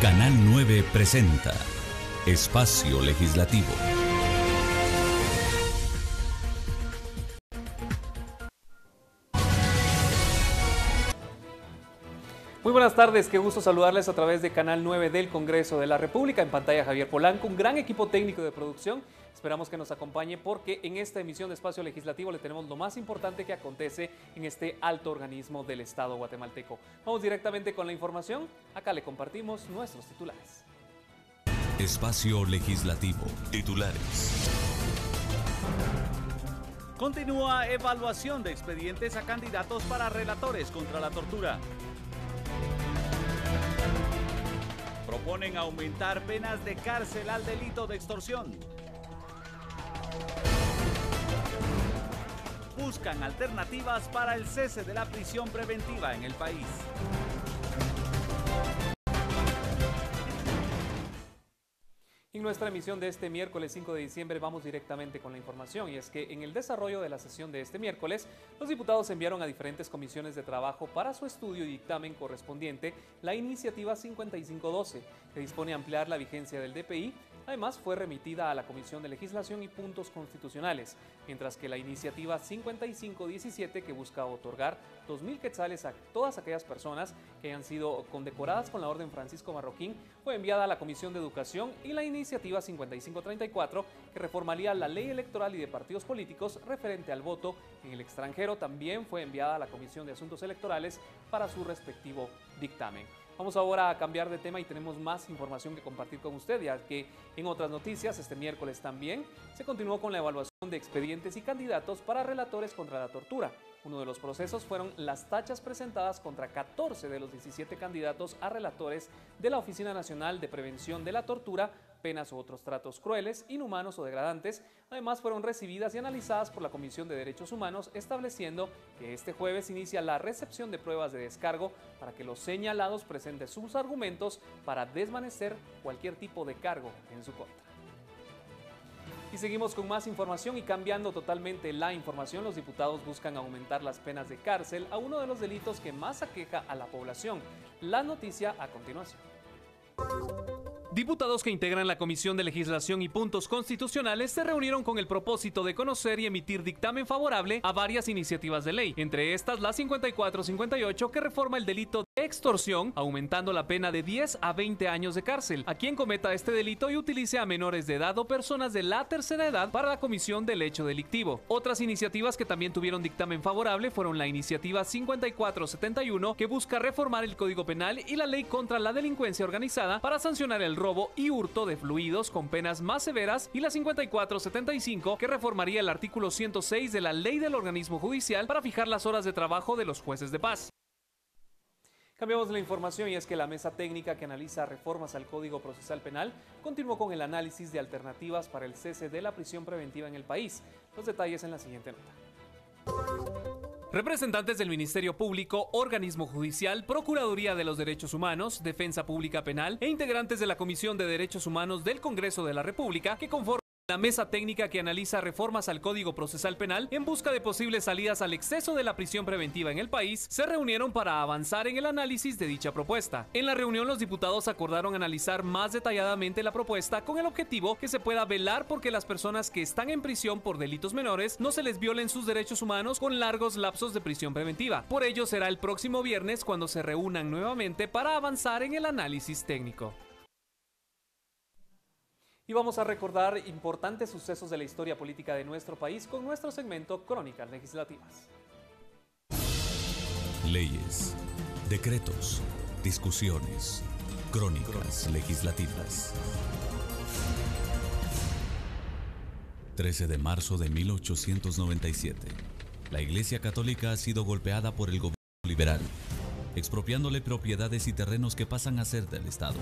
Canal 9 presenta Espacio Legislativo. Muy buenas tardes, qué gusto saludarles a través de Canal 9 del Congreso de la República. En pantalla Javier Polanco, un gran equipo técnico de producción. Esperamos que nos acompañe porque en esta emisión de Espacio Legislativo le tenemos lo más importante que acontece en este alto organismo del Estado guatemalteco. Vamos directamente con la información. Acá le compartimos nuestros titulares. Espacio Legislativo. Titulares. Continúa evaluación de expedientes a candidatos para relatores contra la tortura. Proponen aumentar penas de cárcel al delito de extorsión. Buscan alternativas para el cese de la prisión preventiva en el país. En nuestra emisión de este miércoles 5 de diciembre vamos directamente con la información y es que en el desarrollo de la sesión de este miércoles, los diputados enviaron a diferentes comisiones de trabajo para su estudio y dictamen correspondiente la iniciativa 5512, que dispone ampliar la vigencia del DPI Además, fue remitida a la Comisión de Legislación y Puntos Constitucionales, mientras que la iniciativa 5517, que busca otorgar 2.000 quetzales a todas aquellas personas que hayan sido condecoradas con la Orden Francisco Marroquín, fue enviada a la Comisión de Educación y la iniciativa 5534, que reformaría la ley electoral y de partidos políticos referente al voto en el extranjero, también fue enviada a la Comisión de Asuntos Electorales para su respectivo dictamen. Vamos ahora a cambiar de tema y tenemos más información que compartir con usted, ya que en otras noticias, este miércoles también, se continuó con la evaluación de expedientes y candidatos para relatores contra la tortura. Uno de los procesos fueron las tachas presentadas contra 14 de los 17 candidatos a relatores de la Oficina Nacional de Prevención de la Tortura penas u otros tratos crueles, inhumanos o degradantes. Además, fueron recibidas y analizadas por la Comisión de Derechos Humanos, estableciendo que este jueves inicia la recepción de pruebas de descargo para que los señalados presenten sus argumentos para desvanecer cualquier tipo de cargo en su contra. Y seguimos con más información y cambiando totalmente la información, los diputados buscan aumentar las penas de cárcel a uno de los delitos que más aqueja a la población. La noticia a continuación. Diputados que integran la Comisión de Legislación y Puntos Constitucionales se reunieron con el propósito de conocer y emitir dictamen favorable a varias iniciativas de ley, entre estas la 5458 que reforma el delito de extorsión, aumentando la pena de 10 a 20 años de cárcel a quien cometa este delito y utilice a menores de edad o personas de la tercera edad para la comisión del hecho delictivo. Otras iniciativas que también tuvieron dictamen favorable fueron la iniciativa 5471 que busca reformar el Código Penal y la ley contra la delincuencia organizada para sancionar el robo y hurto de fluidos con penas más severas y la 5475 que reformaría el artículo 106 de la ley del organismo judicial para fijar las horas de trabajo de los jueces de paz. Cambiamos la información y es que la mesa técnica que analiza reformas al Código Procesal Penal continuó con el análisis de alternativas para el cese de la prisión preventiva en el país. Los detalles en la siguiente nota. Representantes del Ministerio Público, Organismo Judicial, Procuraduría de los Derechos Humanos, Defensa Pública Penal e integrantes de la Comisión de Derechos Humanos del Congreso de la República que conforman la mesa técnica que analiza reformas al Código Procesal Penal en busca de posibles salidas al exceso de la prisión preventiva en el país se reunieron para avanzar en el análisis de dicha propuesta. En la reunión los diputados acordaron analizar más detalladamente la propuesta con el objetivo que se pueda velar porque las personas que están en prisión por delitos menores no se les violen sus derechos humanos con largos lapsos de prisión preventiva. Por ello será el próximo viernes cuando se reúnan nuevamente para avanzar en el análisis técnico y vamos a recordar importantes sucesos de la historia política de nuestro país con nuestro segmento Crónicas Legislativas. Leyes, decretos, discusiones, crónicas legislativas. 13 de marzo de 1897. La Iglesia Católica ha sido golpeada por el gobierno liberal expropiándole propiedades y terrenos que pasan a ser del Estado.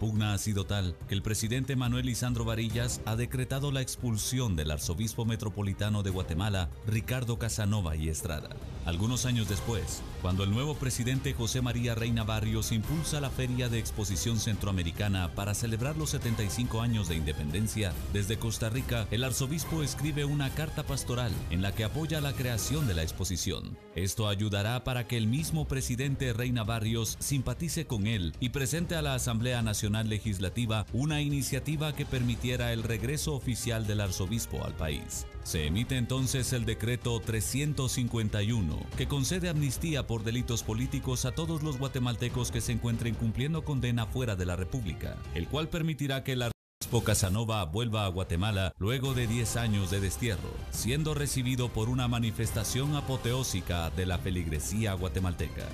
Pugna ha sido tal que el presidente Manuel Lisandro Varillas ha decretado la expulsión del arzobispo metropolitano de Guatemala, Ricardo Casanova y Estrada. Algunos años después, cuando el nuevo presidente José María Reina Barrios impulsa la Feria de Exposición Centroamericana para celebrar los 75 años de independencia, desde Costa Rica, el arzobispo escribe una carta pastoral en la que apoya la creación de la exposición. Esto ayudará para que el mismo presidente Reina Barrios simpatice con él y presente a la Asamblea Nacional Legislativa una iniciativa que permitiera el regreso oficial del arzobispo al país. Se emite entonces el decreto 351, que concede amnistía por delitos políticos a todos los guatemaltecos que se encuentren cumpliendo condena fuera de la República, el cual permitirá que el arzobispo Casanova vuelva a Guatemala luego de 10 años de destierro, siendo recibido por una manifestación apoteósica de la feligresía guatemalteca.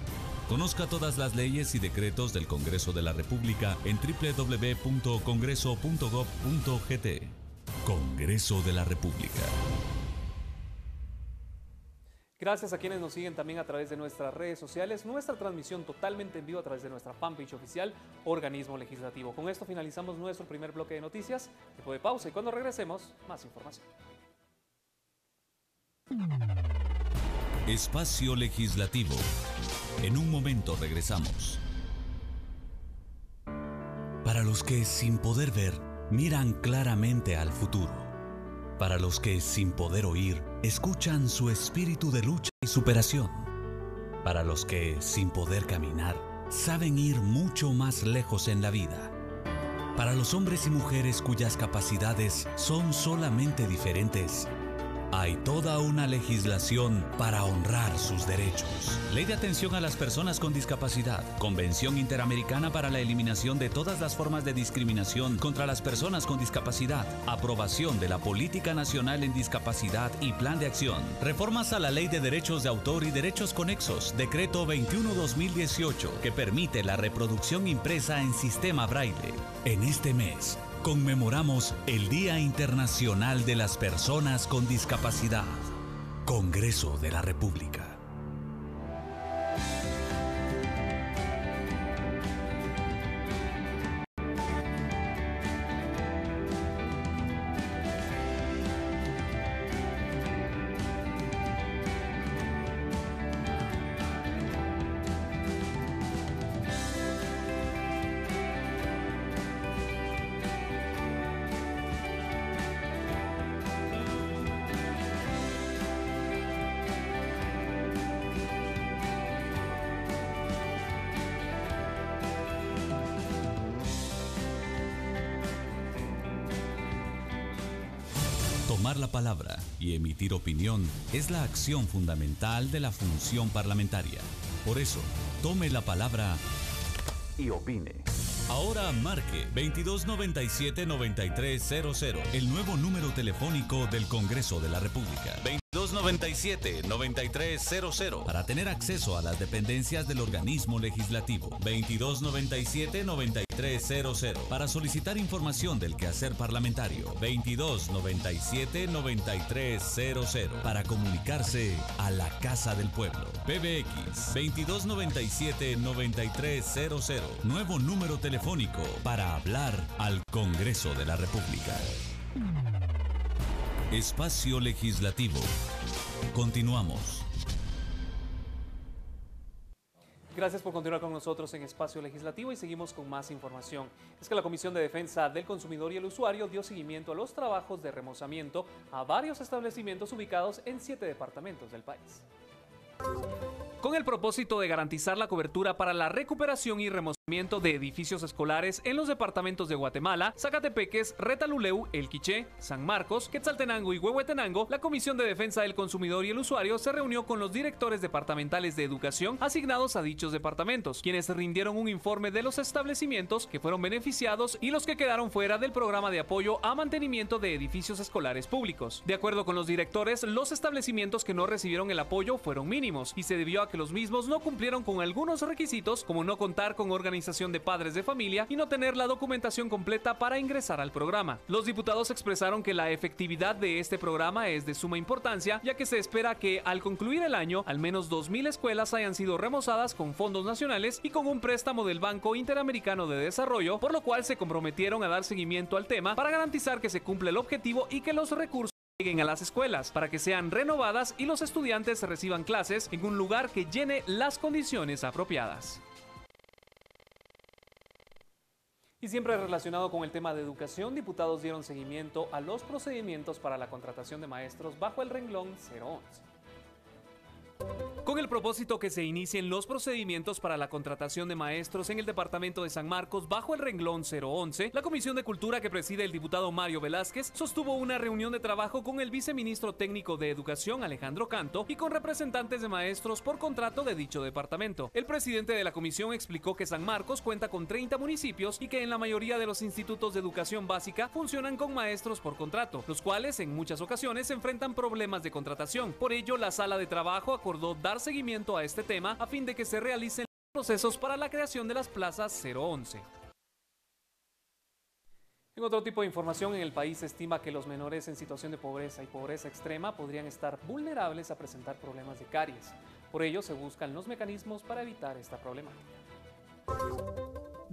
Conozca todas las leyes y decretos del Congreso de la República en www.congreso.gov.gt. Congreso de la República. Gracias a quienes nos siguen también a través de nuestras redes sociales, nuestra transmisión totalmente en vivo a través de nuestra fanpage oficial Organismo Legislativo. Con esto finalizamos nuestro primer bloque de noticias. Tiempo de pausa y cuando regresemos, más información. Espacio Legislativo. En un momento regresamos. Para los que sin poder ver, miran claramente al futuro. Para los que sin poder oír, escuchan su espíritu de lucha y superación. Para los que sin poder caminar, saben ir mucho más lejos en la vida. Para los hombres y mujeres cuyas capacidades son solamente diferentes, hay toda una legislación para honrar sus derechos. Ley de atención a las personas con discapacidad. Convención Interamericana para la eliminación de todas las formas de discriminación contra las personas con discapacidad. Aprobación de la Política Nacional en Discapacidad y Plan de Acción. Reformas a la Ley de Derechos de Autor y Derechos Conexos. Decreto 21-2018 que permite la reproducción impresa en sistema braille. En este mes, conmemoramos el Día Internacional de las Personas con Discapacidad. Congreso de la República. Tomar la palabra y emitir opinión es la acción fundamental de la función parlamentaria. Por eso, tome la palabra y opine. Ahora marque 2297-9300, el nuevo número telefónico del Congreso de la República. 2297-9300 para tener acceso a las dependencias del organismo legislativo. 2297-9300 para solicitar información del quehacer parlamentario. 2297-9300 para comunicarse a la Casa del Pueblo. PBX 2297-9300, nuevo número telefónico para hablar al Congreso de la República. Espacio Legislativo. Continuamos. Gracias por continuar con nosotros en Espacio Legislativo y seguimos con más información. Es que la Comisión de Defensa del Consumidor y el Usuario dio seguimiento a los trabajos de remozamiento a varios establecimientos ubicados en siete departamentos del país. Con el propósito de garantizar la cobertura para la recuperación y remozamiento de edificios escolares en los departamentos de Guatemala, Zacatepeques, Retaluleu, El Quiché, San Marcos, Quetzaltenango y Huehuetenango, la Comisión de Defensa del Consumidor y el Usuario se reunió con los directores departamentales de educación asignados a dichos departamentos, quienes rindieron un informe de los establecimientos que fueron beneficiados y los que quedaron fuera del programa de apoyo a mantenimiento de edificios escolares públicos. De acuerdo con los directores, los establecimientos que no recibieron el apoyo fueron mínimos y se debió a que los mismos no cumplieron con algunos requisitos como no contar con organización de padres de familia y no tener la documentación completa para ingresar al programa. Los diputados expresaron que la efectividad de este programa es de suma importancia ya que se espera que al concluir el año al menos 2.000 escuelas hayan sido remozadas con fondos nacionales y con un préstamo del Banco Interamericano de Desarrollo, por lo cual se comprometieron a dar seguimiento al tema para garantizar que se cumple el objetivo y que los recursos lleguen a las escuelas para que sean renovadas y los estudiantes reciban clases en un lugar que llene las condiciones apropiadas. Y siempre relacionado con el tema de educación, diputados dieron seguimiento a los procedimientos para la contratación de maestros bajo el renglón 011. Con el propósito que se inicien los procedimientos para la contratación de maestros en el departamento de San Marcos bajo el renglón 011, la Comisión de Cultura que preside el diputado Mario Velázquez sostuvo una reunión de trabajo con el viceministro técnico de Educación Alejandro Canto y con representantes de maestros por contrato de dicho departamento. El presidente de la comisión explicó que San Marcos cuenta con 30 municipios y que en la mayoría de los institutos de educación básica funcionan con maestros por contrato, los cuales en muchas ocasiones enfrentan problemas de contratación. Por ello, la sala de trabajo acordó dar seguimiento a este tema a fin de que se realicen procesos para la creación de las plazas 011. En otro tipo de información, en el país se estima que los menores en situación de pobreza y pobreza extrema podrían estar vulnerables a presentar problemas de caries. Por ello, se buscan los mecanismos para evitar esta problemática.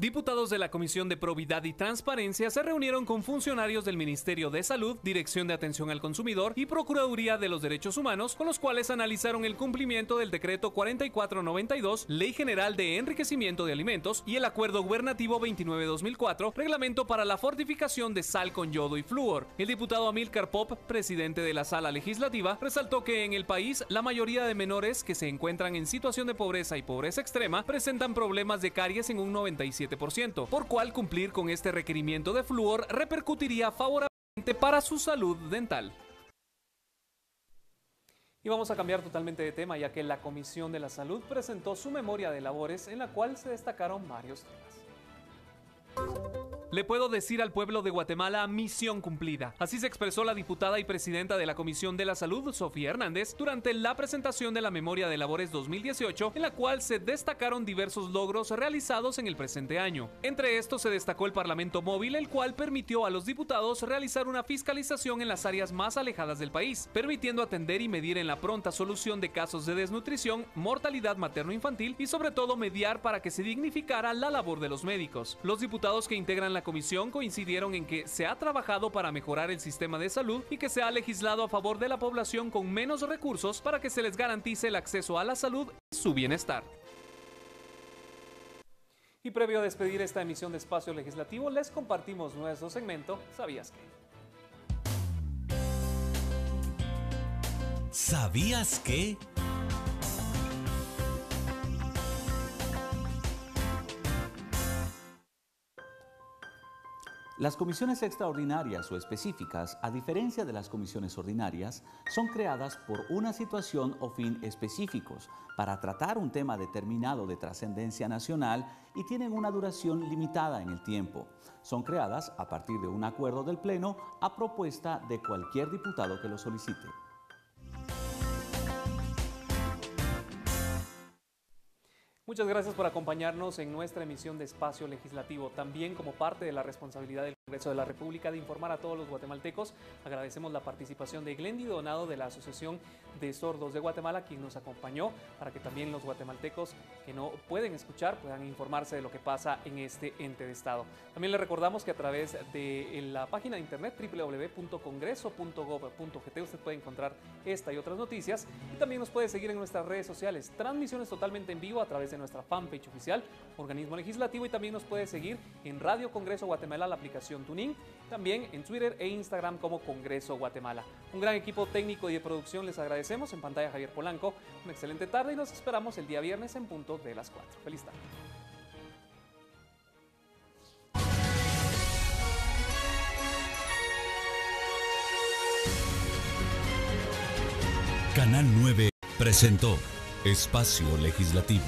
Diputados de la Comisión de Probidad y Transparencia se reunieron con funcionarios del Ministerio de Salud, Dirección de Atención al Consumidor y Procuraduría de los Derechos Humanos, con los cuales analizaron el cumplimiento del Decreto 4492, Ley General de Enriquecimiento de Alimentos, y el Acuerdo Gubernativo 29-2004, Reglamento para la Fortificación de Sal con Yodo y Flúor. El diputado Amilcar Pop, presidente de la Sala Legislativa, resaltó que en el país la mayoría de menores que se encuentran en situación de pobreza y pobreza extrema presentan problemas de caries en un 97 por cual cumplir con este requerimiento de flúor repercutiría favorablemente para su salud dental. Y vamos a cambiar totalmente de tema, ya que la Comisión de la Salud presentó su memoria de labores en la cual se destacaron varios temas. Le puedo decir al pueblo de Guatemala misión cumplida. Así se expresó la diputada y presidenta de la Comisión de la Salud, Sofía Hernández, durante la presentación de la Memoria de Labores 2018, en la cual se destacaron diversos logros realizados en el presente año. Entre estos se destacó el Parlamento Móvil, el cual permitió a los diputados realizar una fiscalización en las áreas más alejadas del país, permitiendo atender y medir en la pronta solución de casos de desnutrición, mortalidad materno-infantil y sobre todo mediar para que se dignificara la labor de los médicos. Los diputados que integran la comisión coincidieron en que se ha trabajado para mejorar el sistema de salud y que se ha legislado a favor de la población con menos recursos para que se les garantice el acceso a la salud y su bienestar. Y previo a despedir esta emisión de Espacio Legislativo, les compartimos nuestro segmento ¿Sabías qué? ¿Sabías qué? Las comisiones extraordinarias o específicas, a diferencia de las comisiones ordinarias, son creadas por una situación o fin específicos para tratar un tema determinado de trascendencia nacional y tienen una duración limitada en el tiempo. Son creadas a partir de un acuerdo del Pleno a propuesta de cualquier diputado que lo solicite. Muchas gracias por acompañarnos en nuestra emisión de Espacio Legislativo. También como parte de la responsabilidad del Congreso de la República de informar a todos los guatemaltecos, agradecemos la participación de Glendy Donado de la Asociación de Sordos de Guatemala, quien nos acompañó para que también los guatemaltecos que no pueden escuchar puedan informarse de lo que pasa en este ente de Estado. También le recordamos que a través de la página de internet www.congreso.gov.gt usted puede encontrar esta y otras noticias. Y también nos puede seguir en nuestras redes sociales, transmisiones totalmente en vivo a través de nuestra fanpage oficial, organismo legislativo, y también nos puede seguir en Radio Congreso Guatemala, la aplicación Tuning, también en Twitter e Instagram como Congreso Guatemala. Un gran equipo técnico y de producción les agradecemos. En pantalla Javier Polanco, una excelente tarde y nos esperamos el día viernes en punto de las 4. Feliz tarde. Canal 9 presentó Espacio Legislativo.